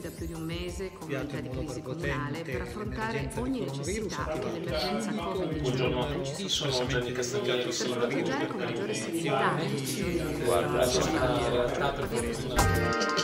da più di un mese con Inviato unità di crisi comunale per affrontare ogni necessità che l'emergenza Covid-19 sono Per fronteggiare con maggiore serenità in decisioni di abbiamo istituito